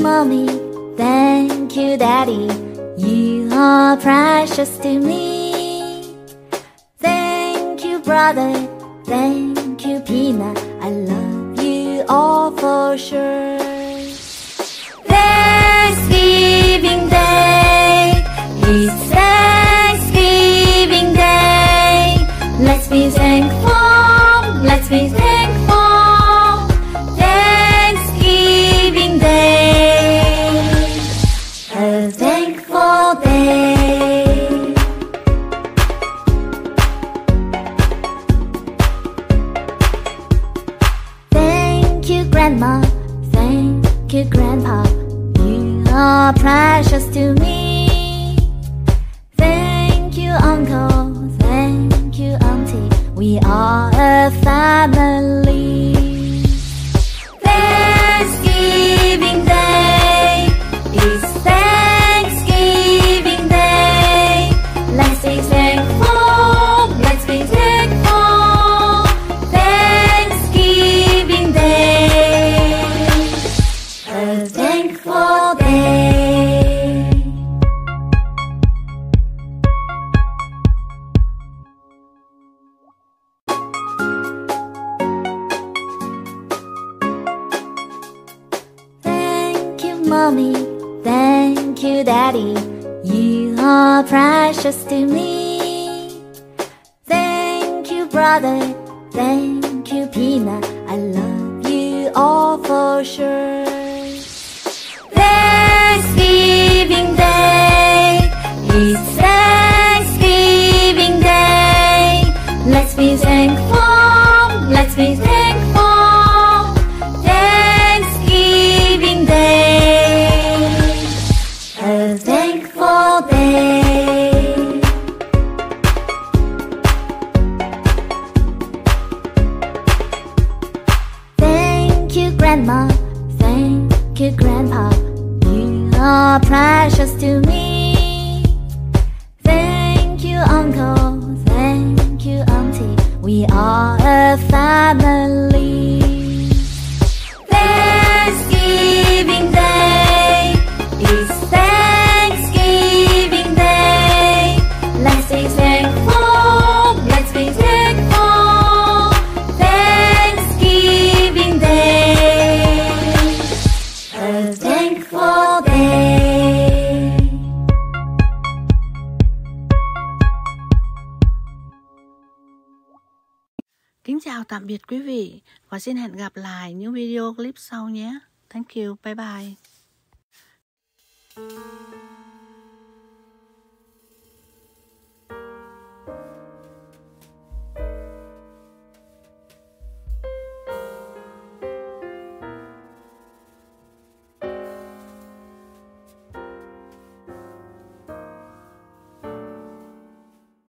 mommy. Thank you, daddy. You are precious to me. Thank you, brother. Thank you, Peanut. I love you all for sure. Grandma. Thank you, Grandpa. You are precious to me. Thankful day. Thank you, mommy. Thank you, daddy. You are precious to me. Thank you, brother. Thank you, Peanut. I love you all for sure. Be thankful. Thanksgiving Day. A thankful day. Thank you, Grandma. Thank you, Grandpa. You are precious to me. Thank you, Uncle. Thank you, Auntie. We are a family. Kính chào tạm biệt quý vị và xin hẹn gặp lại những video clip sau nhé. Thank you. Bye bye.